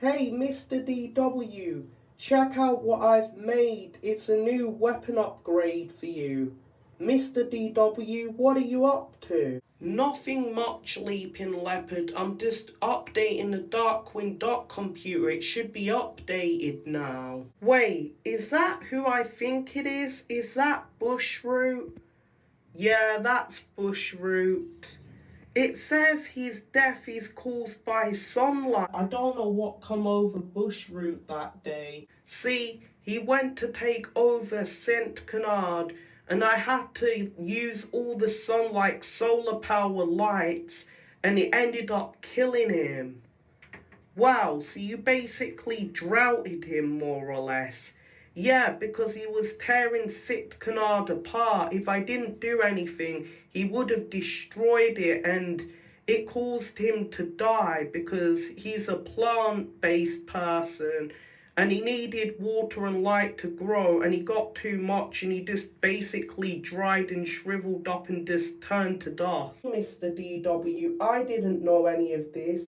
Hey, Mr. DW, check out what I've made. It's a new weapon upgrade for you. Mr. DW, what are you up to? Nothing much, Leaping Leopard. I'm just updating the Darkwing dot computer. It should be updated now. Wait, is that who I think it is? Is that Bushroot? Yeah, that's Bushroot. It says his death is caused by sunlight. I don't know what come over Bushroot that day. See, he went to take over Saint Canard and I had to use all the sunlight solar power lights and it ended up killing him. Wow, so you basically droughted him more or less. Yeah, because he was tearing Saint Canard apart. If I didn't do anything, he would have destroyed it and it caused him to die because he's a plant-based person and he needed water and light to grow and he got too much and he just basically dried and shriveled up and just turned to dust. Mr. DW, I didn't know any of this.